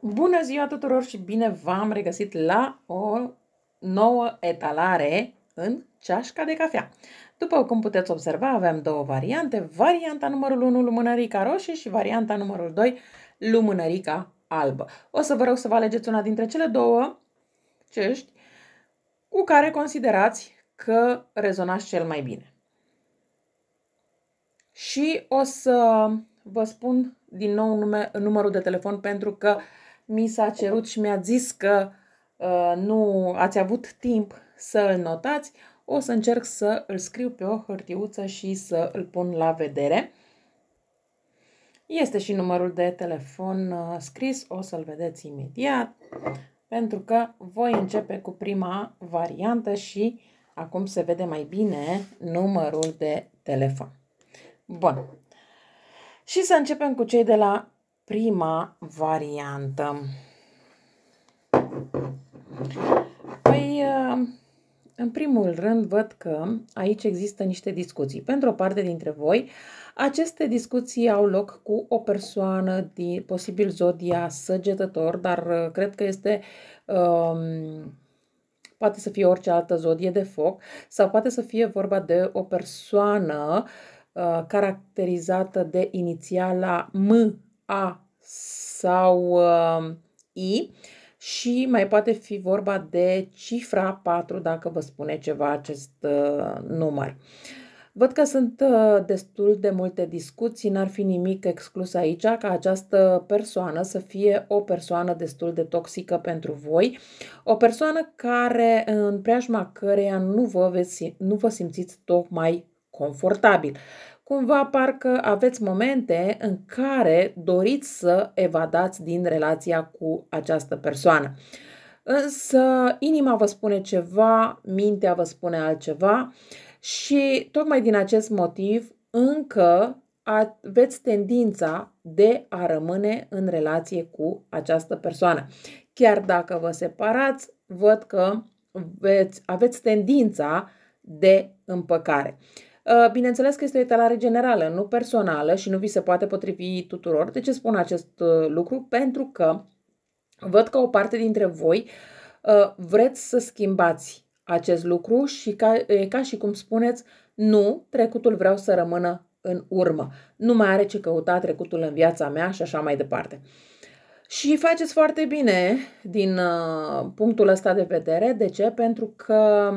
Bună ziua tuturor și bine v-am regăsit la o nouă etalare în ceașca de cafea. După cum puteți observa, avem două variante. Varianta numărul 1, lumânărica roșie și varianta numărul 2, lumânărica albă. O să vă rog să vă alegeți una dintre cele două cești cu care considerați că rezonați cel mai bine. Și o să vă spun din nou nume, numărul de telefon pentru că mi s-a cerut și mi-a zis că uh, nu ați avut timp să îl notați. O să încerc să îl scriu pe o hârtiuță și să îl pun la vedere. Este și numărul de telefon uh, scris, o să-l vedeți imediat, pentru că voi începe cu prima variantă și acum se vede mai bine numărul de telefon. Bun. Și să începem cu cei de la prima variantă. Păi, uh, în primul rând, văd că aici există niște discuții. Pentru o parte dintre voi, aceste discuții au loc cu o persoană din posibil zodia săgetător, dar uh, cred că este um, poate să fie orice altă zodie de foc sau poate să fie vorba de o persoană uh, caracterizată de inițiala M, A sau uh, I și mai poate fi vorba de cifra 4 dacă vă spune ceva acest uh, număr. Văd că sunt uh, destul de multe discuții, n-ar fi nimic exclus aici ca această persoană să fie o persoană destul de toxică pentru voi, o persoană care în preajma căreia nu vă, veți, nu vă simțiți tocmai confortabil. Cumva parcă aveți momente în care doriți să evadați din relația cu această persoană. Însă inima vă spune ceva, mintea vă spune altceva și tocmai din acest motiv încă aveți tendința de a rămâne în relație cu această persoană. Chiar dacă vă separați, văd că veți, aveți tendința de împăcare. Uh, bineînțeles că este o etalare generală, nu personală și nu vi se poate potrivi tuturor. De ce spun acest uh, lucru? Pentru că văd că o parte dintre voi uh, vreți să schimbați acest lucru și ca, e ca și cum spuneți, nu, trecutul vreau să rămână în urmă. Nu mai are ce căuta trecutul în viața mea și așa mai departe. Și faceți foarte bine din uh, punctul ăsta de vedere. De ce? Pentru că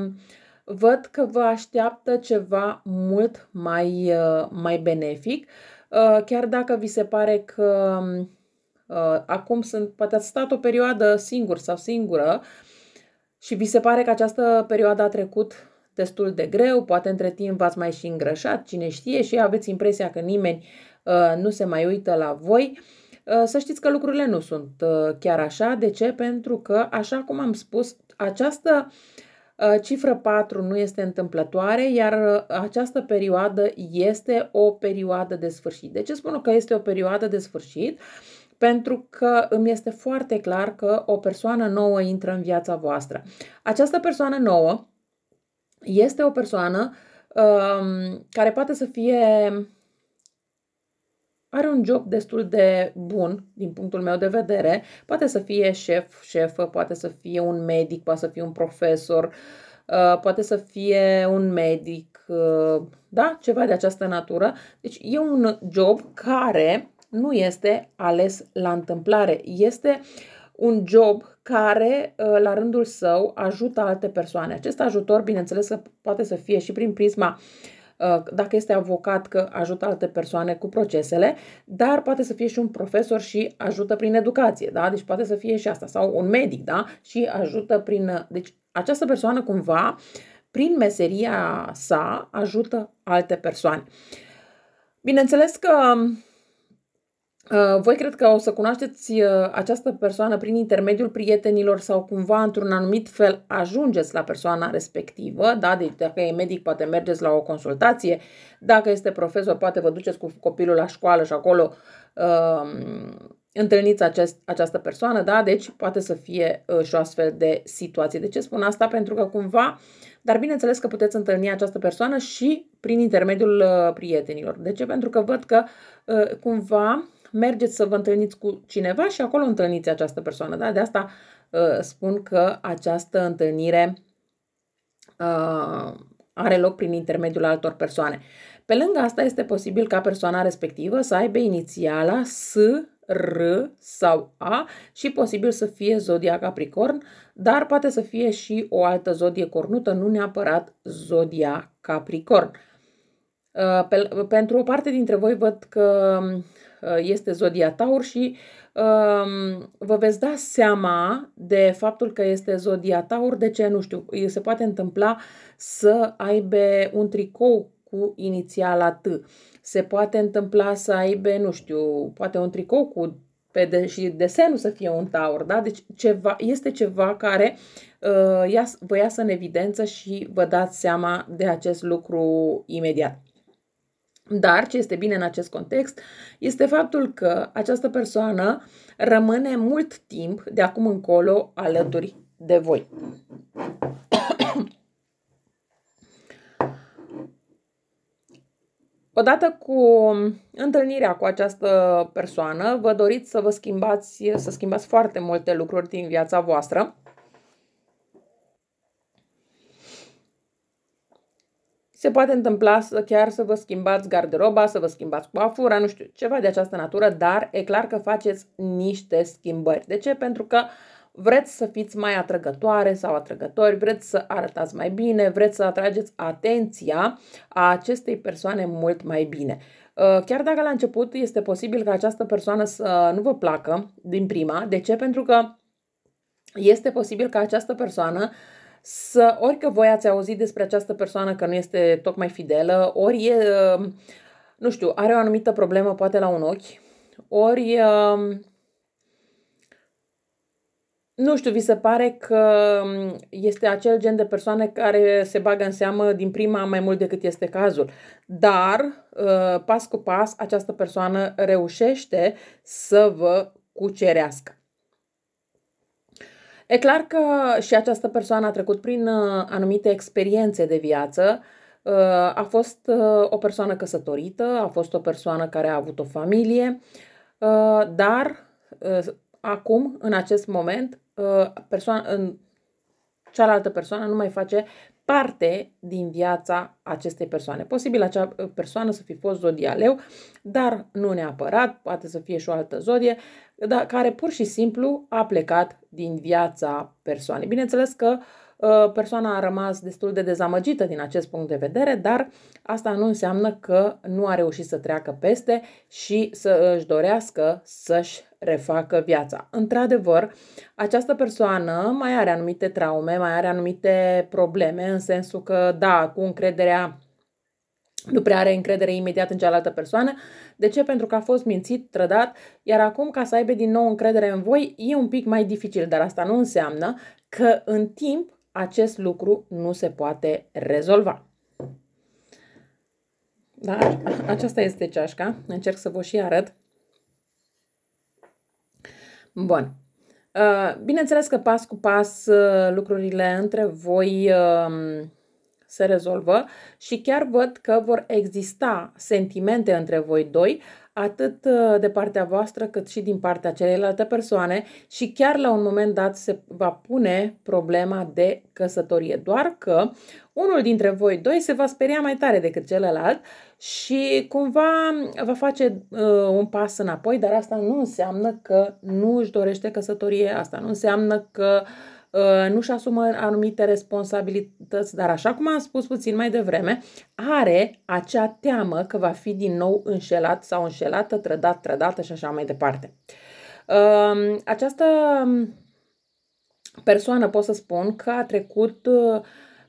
văd că vă așteaptă ceva mult mai, uh, mai benefic, uh, chiar dacă vi se pare că uh, acum sunt, poate ați stat o perioadă singur sau singură, și vi se pare că această perioadă a trecut destul de greu, poate între timp v-ați mai și îngrășat, cine știe, și aveți impresia că nimeni uh, nu se mai uită la voi, uh, să știți că lucrurile nu sunt uh, chiar așa. De ce? Pentru că, așa cum am spus, această uh, cifră 4 nu este întâmplătoare, iar uh, această perioadă este o perioadă de sfârșit. De ce spun că este o perioadă de sfârșit? Uh, pentru că îmi este foarte clar că o persoană nouă intră în viața voastră. Această persoană nouă este o persoană um, care poate să fie are un job destul de bun din punctul meu de vedere. Poate să fie șef, șefă, poate să fie un medic, poate să fie un profesor, uh, poate să fie un medic, uh, da, ceva de această natură. Deci e un job care nu este ales la întâmplare. Este un job care, uh, la rândul său, ajută alte persoane. Acest ajutor, bineînțeles, poate să fie și prin prisma uh, dacă este avocat că ajută alte persoane cu procesele, dar poate să fie și un profesor și ajută prin educație, da? Deci poate să fie și asta, sau un medic, da? Și ajută prin... Deci această persoană cumva, prin meseria sa, ajută alte persoane. Bineînțeles că Uh, voi cred că o să cunoașteți uh, această persoană prin intermediul prietenilor sau cumva într-un anumit fel ajungeți la persoana respectivă, da? Deci dacă e medic poate mergeți la o consultație, dacă este profesor poate vă duceți cu copilul la școală și acolo uh, întâlniți acest, această persoană, da? Deci poate să fie uh, și o astfel de situație. De ce spun asta? Pentru că cumva, dar bineînțeles că puteți întâlni această persoană și prin intermediul uh, prietenilor. De ce? Pentru că văd că uh, cumva mergeți să vă întâlniți cu cineva și acolo întâlniți această persoană. Da? De asta uh, spun că această întâlnire uh, are loc prin intermediul altor persoane. Pe lângă asta este posibil ca persoana respectivă să aibă inițiala S, R sau A și posibil să fie zodia Capricorn, dar poate să fie și o altă zodie cornută, nu neapărat zodia Capricorn. Uh, pe, pentru o parte dintre voi văd că uh, este zodia Taur și um, vă veți da seama de faptul că este zodia Taur, de ce nu știu, se poate întâmpla să aibă un tricou cu inițiala T. Se poate întâmpla să aibă, nu știu, poate un tricou cu pe de, și desenul să fie un taur, da? Deci ceva, este ceva care uh, ia, vă iasă în evidență și vă dați seama de acest lucru imediat. Dar ce este bine în acest context este faptul că această persoană rămâne mult timp de acum încolo alături de voi. Odată cu întâlnirea cu această persoană, vă doriți să vă schimbați, să schimbați foarte multe lucruri din viața voastră. Se poate întâmpla să chiar să vă schimbați garderoba, să vă schimbați coafura, nu știu, ceva de această natură, dar e clar că faceți niște schimbări. De ce? Pentru că uh, vreți să fiți mai atrăgătoare sau atrăgători, vreți să arătați mai bine, vreți să atrageți atenția a acestei persoane mult mai bine. Uh, chiar dacă la început este posibil ca această persoană să nu vă placă din prima, de ce? Pentru că este posibil ca această persoană să, ori că voi ați auzit despre această persoană că nu este tocmai fidelă, ori e, uh, nu știu, are o anumită problemă poate la un ochi, ori uh, nu știu, vi se pare că mm, este acel gen de persoane care se bagă în seamă din prima mai mult decât este cazul. Dar, uh, pas cu pas, această persoană reușește să vă cucerească. E clar că și această persoană a trecut prin uh, anumite experiențe de viață, uh, a fost o persoană căsătorită, a fost o persoană care a avut o familie, dar acum, în acest moment, Uh, persoana, în cealaltă persoană nu mai face parte din viața acestei persoane. Posibil acea uh, persoană să fi fost zodia leu, dar nu neapărat, poate să fie și o altă zodie, dar care pur și simplu a plecat din viața persoanei. Bineînțeles că uh, persoana a rămas destul de dezamăgită din acest punct de vedere, dar asta nu înseamnă că nu a reușit să treacă peste și să își dorească să-și refacă viața. Într-adevăr, această persoană mai are anumite traume, mai are anumite probleme, în sensul că, da, cu încrederea nu prea are încredere imediat în cealaltă persoană. De ce? Pentru că a fost mințit, trădat, iar acum ca să aibă din nou încredere în voi e un pic mai dificil, dar asta nu înseamnă că în timp acest lucru nu se poate rezolva. Da, aceasta este ceașca. Încerc să vă și arăt. Bun. Uh, bineînțeles că pas cu pas uh, lucrurile între voi um, se rezolvă și chiar văd că vor exista sentimente între voi doi, atât uh, de partea voastră cât și din partea celelalte persoane și chiar la un moment dat se va pune problema de căsătorie. Doar că unul dintre voi doi se va speria mai tare decât celălalt și cumva va face uh, un pas înapoi, dar asta nu înseamnă că nu își dorește căsătorie, asta nu înseamnă că uh, nu-și asumă anumite responsabilități, dar așa cum am spus puțin mai devreme, are acea teamă că va fi din nou înșelat sau înșelată, trădat, trădată și așa mai departe. Uh, această persoană pot să spun că a trecut uh,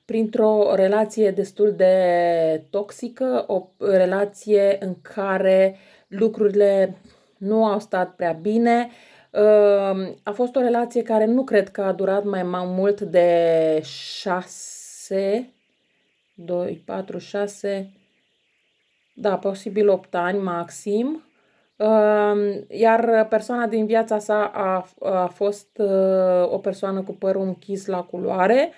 printr-o relație destul de toxică, o relație în care lucrurile nu au stat prea bine. Ehm, a fost o relație care nu cred că a durat mai mult de 6, 2, 4, 6, da, posibil 8 ani maxim. Ehm, iar persoana din viața sa a, a fost uh, o persoană cu părul închis la culoare,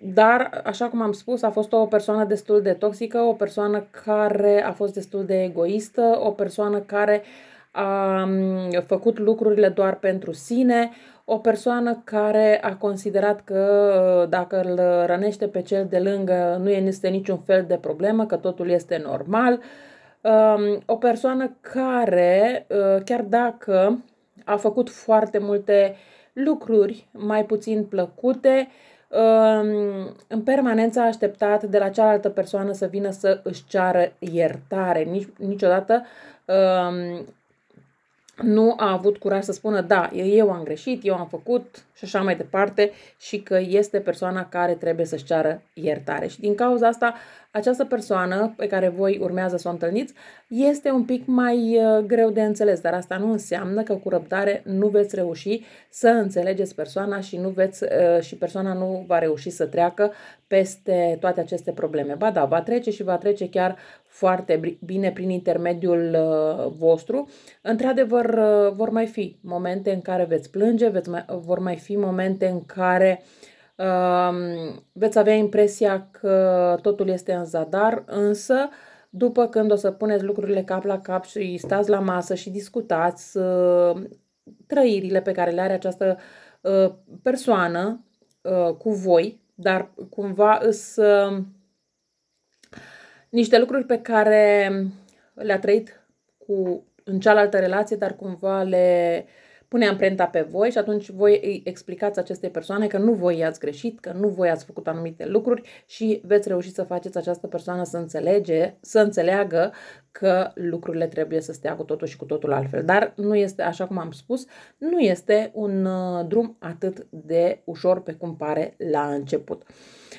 dar, așa cum am spus, a fost o persoană destul de toxică, o persoană care a fost destul de egoistă, o persoană care a mm, făcut lucrurile doar pentru sine, o persoană care a considerat că uh, dacă îl rănește pe cel de lângă nu este niciun fel de problemă, că totul este normal. Um, o persoană care, uh, chiar dacă a făcut foarte multe lucruri mai puțin plăcute, um, în permanență a așteptat de la cealaltă persoană să vină să își ceară iertare. Nici, niciodată um, nu a avut curaj să spună da, eu am greșit, eu am făcut și așa mai departe și că este persoana care trebuie să-și ceară iertare. Și din cauza asta, această persoană pe care voi urmează să o întâlniți este un pic mai uh, greu de înțeles, dar asta nu înseamnă că cu răbdare nu veți reuși să înțelegeți persoana și, nu veți, uh, și persoana nu va reuși să treacă peste toate aceste probleme. Ba da, va trece și va trece chiar foarte bine prin intermediul uh, vostru. Într-adevăr, uh, vor mai fi momente în care veți plânge, veți mai, vor mai fi momente în care uh, veți avea impresia că totul este în zadar, însă după când o să puneți lucrurile cap la cap și stați la masă și discutați uh, trăirile pe care le are această uh, persoană uh, cu voi, dar cumva îs uh, niște lucruri pe care le-a trăit cu, în cealaltă relație, dar cumva le pune amprenta pe voi și atunci voi îi explicați acestei persoane că nu voi ați greșit, că nu voi ați făcut anumite lucruri și veți reuși să faceți această persoană să înțelege, să înțeleagă că lucrurile trebuie să stea cu totul și cu totul altfel. Dar nu este, așa cum am spus, nu este un uh, drum atât de ușor pe cum pare la început.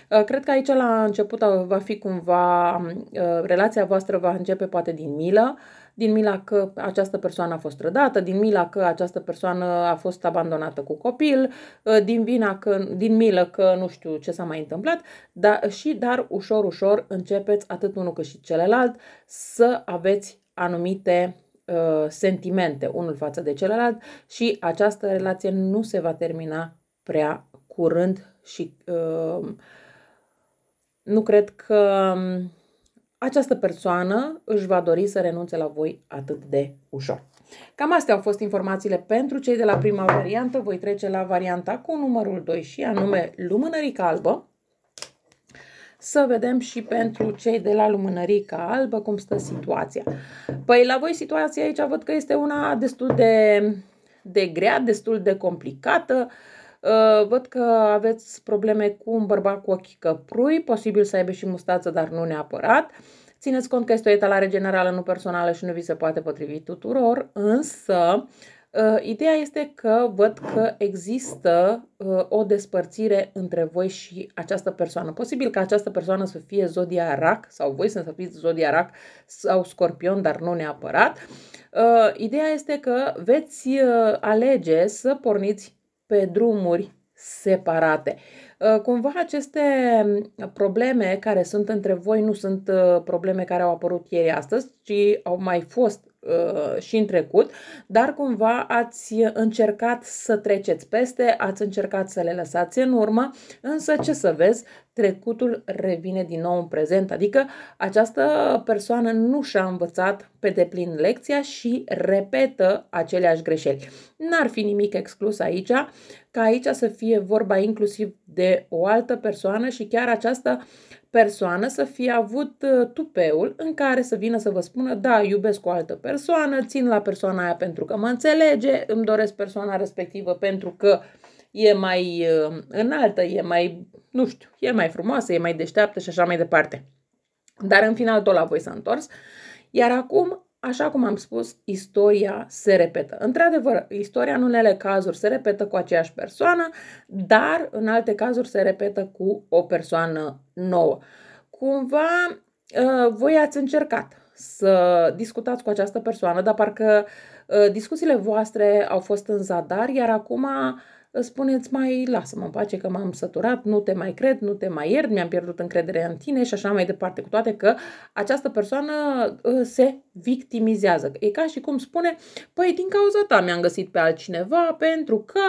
Uh, cred că aici la început va fi cumva, uh, relația voastră va începe poate din milă, din mila că această persoană a fost trădată, din mila că această persoană a fost abandonată cu copil, uh, din, vina că, din milă că nu știu ce s-a mai întâmplat, dar, și dar ușor, ușor începeți atât unul cât și celălalt să aveți anumite uh, sentimente unul față de celălalt și această relație nu se va termina prea curând și uh, nu cred că um, această persoană își va dori să renunțe la voi atât de ușor. Cam astea au fost informațiile pentru cei de la prima variantă. Voi trece la varianta cu numărul 2 și anume lumânărica albă. Să vedem și pentru cei de la lumânărica albă cum stă situația. Păi la voi situația aici văd că este una destul de, de grea, destul de complicată. Uh, Uh, văd că aveți probleme cu un bărbat cu ochii căprui, posibil să aibă și mustață, dar nu neapărat. Țineți cont că este o etalare generală, nu personală și nu vi se poate potrivi tuturor, însă uh, ideea este că văd că există uh, o despărțire între voi și această persoană. Posibil ca această persoană să fie zodia rac sau voi să fiți zodia rac sau scorpion, dar nu neapărat. Ideea este că veți alege să porniți pe drumuri separate. Uh, cumva aceste probleme care sunt între voi nu sunt uh, probleme care au apărut ieri astăzi, ci au mai fost uh, și în trecut, dar cumva ați încercat să treceți peste, ați încercat să le lăsați în urmă, însă ce să vezi, trecutul revine din nou în prezent, adică această persoană nu și-a învățat pe deplin lecția și repetă aceleași greșeli. N-ar fi nimic exclus aici, ca aici să fie vorba inclusiv de o altă persoană și chiar această persoană să fie avut uh, tupeul în care să vină să vă spună da, iubesc o altă persoană, țin la persoana aia pentru că mă înțelege, îmi doresc persoana respectivă pentru că e mai uh, înaltă, e mai, nu știu, e mai frumoasă, e mai deșteaptă și așa mai departe. Dar în final tot la voi s-a întors. Iar acum, așa cum am spus, istoria se repetă. Într-adevăr, istoria în unele cazuri se repetă cu aceeași persoană, dar în alte cazuri se repetă cu o persoană nouă. Cumva, uh, voi ați încercat să discutați cu această persoană, dar parcă uh, discuțiile voastre au fost în zadar, iar acum spuneți mai lasă-mă în pace că m-am săturat, nu te mai cred, nu te mai iert, mi-am pierdut încrederea în tine și așa mai departe, cu toate că această persoană uh, se victimizează. E ca și cum spune, păi din cauza ta mi-am găsit pe altcineva pentru că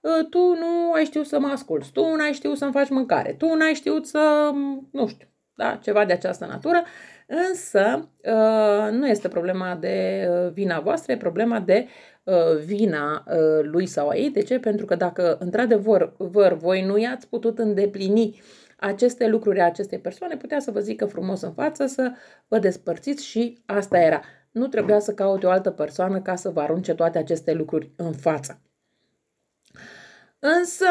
uh, tu nu ai știut să mă asculți, tu nu ai știut să-mi faci mâncare, tu nu ai știut să, nu știu, da, ceva de această natură, însă uh, nu este problema de vina voastră, e problema de Uh, vina uh, lui sau a ei. De ce? Pentru că dacă într-adevăr voi nu i-ați putut îndeplini aceste lucruri a acestei persoane, putea să vă zică frumos în față să vă despărțiți și asta era. Nu trebuia să caute o altă persoană ca să vă arunce toate aceste lucruri în față. Însă,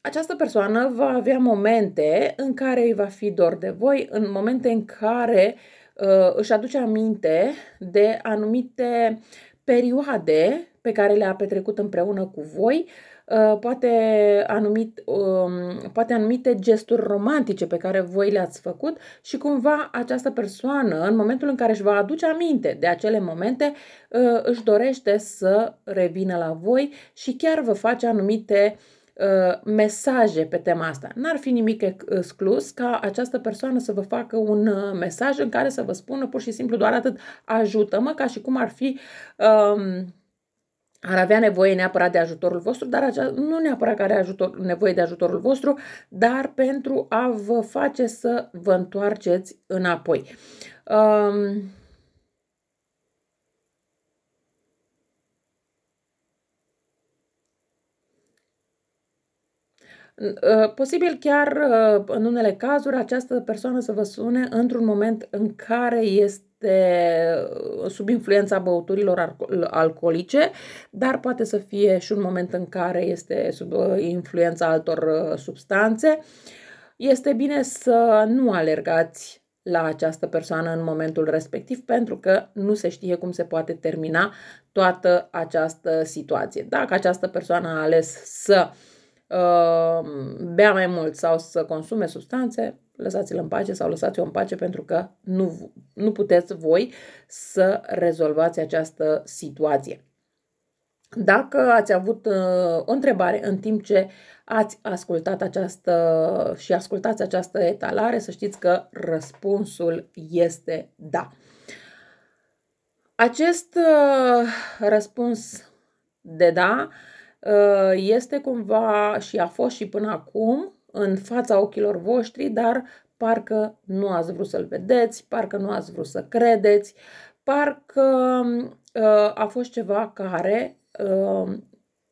această persoană va avea momente în care îi va fi dor de voi, în momente în care uh, își aduce aminte de anumite perioade pe care le-a petrecut împreună cu voi, uh, poate, anumit, um, poate anumite gesturi romantice pe care voi le-ați făcut și cumva această persoană, în momentul în care își va aduce aminte de acele momente, uh, își dorește să revină la voi și chiar vă face anumite uh, Uh, mesaje pe tema asta. N-ar fi nimic exclus ca această persoană să vă facă un uh, mesaj în care să vă spună pur și simplu doar atât ajută-mă, ca și cum ar fi um, ar avea nevoie neapărat de ajutorul vostru, dar acea, nu neapărat că are ajutor, nevoie de ajutorul vostru, dar pentru a vă face să vă întoarceți înapoi. Um, posibil chiar uh, în unele cazuri această persoană să vă sune într-un moment în care este uh, sub influența băuturilor alcoolice, dar poate să fie și un moment în care este sub influența altor substanțe. Este bine să nu alergați la această persoană în momentul respectiv pentru că nu se știe cum se poate termina toată această situație. Dacă această persoană a ales să uh, Uh, bea mai mult sau să consume substanțe, lăsați-l în pace sau lăsați-o în pace pentru că nu, nu puteți voi să rezolvați această situație. Dacă ați avut uh, o întrebare în timp ce ați ascultat această și ascultați această etalare, să știți că răspunsul este da. Acest uh, răspuns de da uh, Uh, este cumva și a fost și până acum în fața ochilor voștri, dar parcă nu ați vrut să-l vedeți, parcă nu ați vrut să credeți, parcă uh, a fost ceva care uh,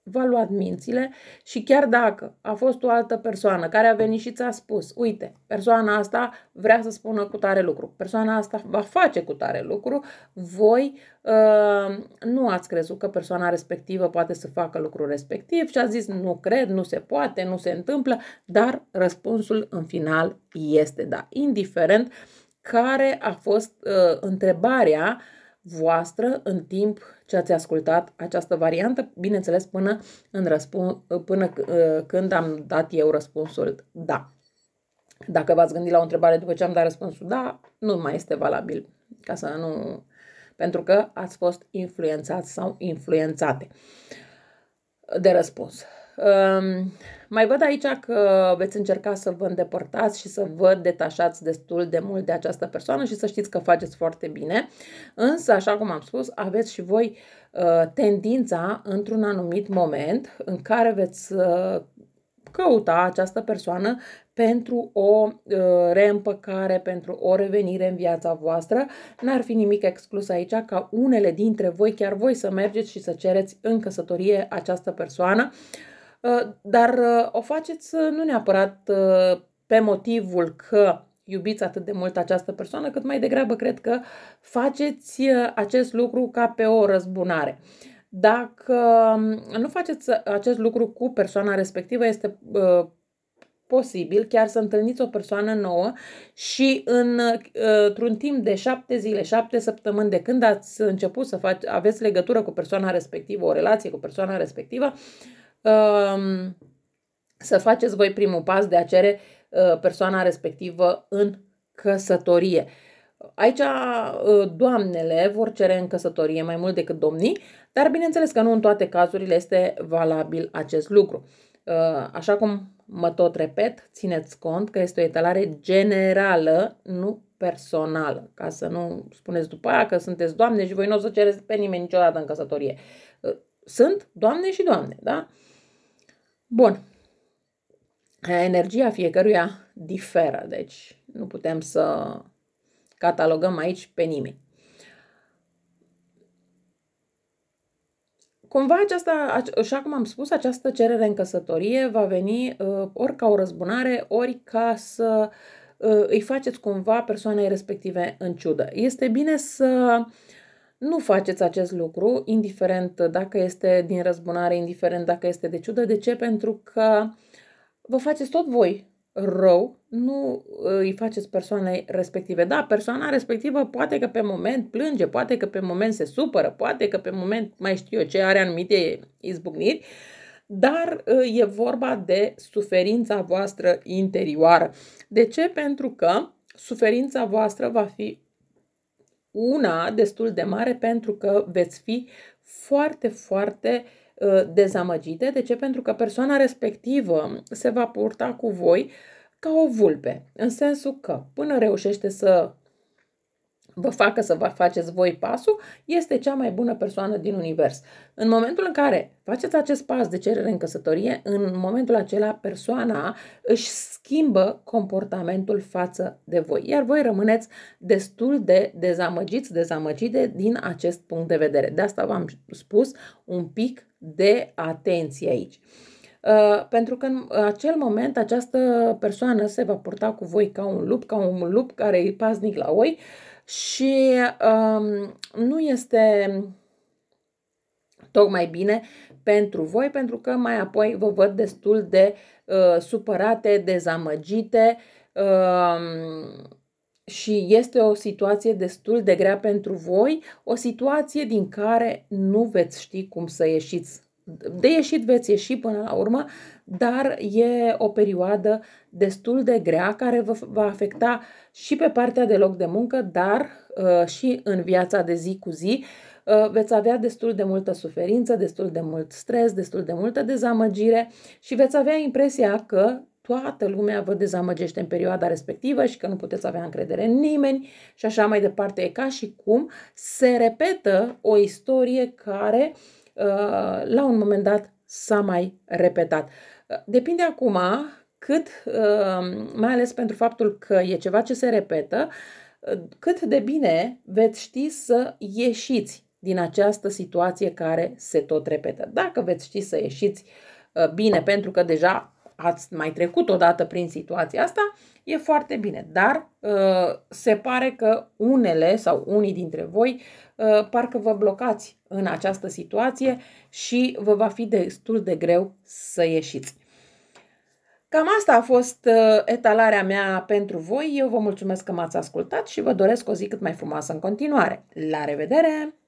v-a luat mințile și chiar dacă a fost o altă persoană care a venit și ți-a spus, uite, persoana asta vrea să spună cu tare lucru, persoana asta va face cu tare lucru, voi uh, nu ați crezut că persoana respectivă poate să facă lucrul respectiv și a zis nu cred, nu se poate, nu se întâmplă, dar răspunsul în final este da, indiferent care a fost uh, întrebarea voastră în timp ce ați ascultat această variantă, bineînțeles până, în răspun, până uh, când am dat eu răspunsul da. Dacă v-ați gândit la o întrebare după ce am dat răspunsul da, nu mai este valabil, ca să nu... pentru că ați fost influențați sau influențate de răspuns. Um, mai văd aici că veți încerca să vă îndepărtați și să vă detașați destul de mult de această persoană și să știți că faceți foarte bine. Însă, așa cum am spus, aveți și voi uh, tendința într-un anumit moment în care veți uh, căuta această persoană pentru o uh, reîmpăcare, pentru o revenire în viața voastră. N-ar fi nimic exclus aici ca unele dintre voi, chiar voi, să mergeți și să cereți în căsătorie această persoană. Uh, Uh, dar uh, o faceți uh, nu neapărat pe motivul că iubiți atât de mult această persoană, cât mai degrabă cred că faceți acest lucru ca pe o răzbunare. Dacă um, nu faceți acest lucru cu persoana respectivă, este posibil chiar să întâlniți o persoană nouă și în, într-un timp de șapte zile, șapte săptămâni de când ați început să faci, aveți legătură cu persoana respectivă, o relație cu persoana respectivă, uh, um, să faceți voi primul pas de a cere uh, persoana respectivă în căsătorie. Aici uh, doamnele vor cere în căsătorie mai mult decât domnii, dar bineînțeles că nu în toate cazurile este valabil acest lucru. Uh, așa cum mă tot repet, țineți cont că este o etalare generală, nu personală, ca să nu spuneți după aia că sunteți doamne și voi nu o să cereți pe nimeni niciodată în căsătorie. Uh, sunt doamne și doamne, da? Bun. Energia fiecăruia diferă, deci nu putem să catalogăm aici pe nimeni. Cumva aceasta, așa cum am spus, această cerere în căsătorie va veni uh, ori ca o răzbunare, ori ca să uh, îi faceți cumva persoanei respective în ciudă. Este bine să nu faceți acest lucru, indiferent dacă este din răzbunare, indiferent dacă este de ciudă. De ce? Pentru că vă faceți tot voi rău, nu îi faceți persoanei respective. Da, persoana respectivă poate că pe moment plânge, poate că pe moment se supără, poate că pe moment mai știu eu ce are anumite izbucniri, dar ă, e vorba de suferința voastră interioară. De ce? Pentru că suferința voastră va fi una destul de mare pentru că veți fi foarte, foarte uh, Uh, dezamăgite. De ce? Pentru că persoana respectivă se va purta cu voi ca o vulpe, în sensul că până reușește să vă facă să vă faceți voi pasul, este cea mai bună persoană din univers. În momentul în care faceți acest pas de cerere în căsătorie, în momentul acela persoana își schimbă comportamentul față de voi, iar voi rămâneți destul de dezamăgiți, dezamăgite din acest punct de vedere. De asta v-am spus un pic de atenție aici. Uh, pentru că în acel moment această persoană se va purta cu voi ca un lup, ca un lup care e pasnic la oi și um, nu este tocmai bine pentru voi, pentru că mai apoi vă văd destul de uh, supărate, dezamăgite uh, și este o situație destul de grea pentru voi, o situație din care nu veți ști cum să ieșiți. De ieșit veți ieși până la urmă, dar e o perioadă destul de grea care vă va afecta și pe partea de loc de muncă, dar uh, și în viața de zi cu zi. Uh, veți avea destul de multă suferință, destul de mult stres, destul de multă dezamăgire și veți avea impresia că toată lumea vă dezamăgește în perioada respectivă și că nu puteți avea încredere în nimeni și așa mai departe. E ca și cum se repetă o istorie care uh, la un moment dat s-a mai repetat. Uh, depinde acum cât, uh, mai ales pentru faptul că e ceva ce se repetă, cât de bine veți ști să ieșiți din această situație care se tot repetă. Dacă veți ști să ieșiți bine pentru că deja ați mai trecut odată prin situația asta, e foarte bine. Dar uh, se pare că unele sau unii dintre voi uh, parcă vă blocați în această situație și vă va fi destul de greu să ieșiți. Cam asta a fost uh, etalarea mea pentru voi. Eu vă mulțumesc că m-ați ascultat și vă doresc o zi cât mai frumoasă în continuare. La revedere!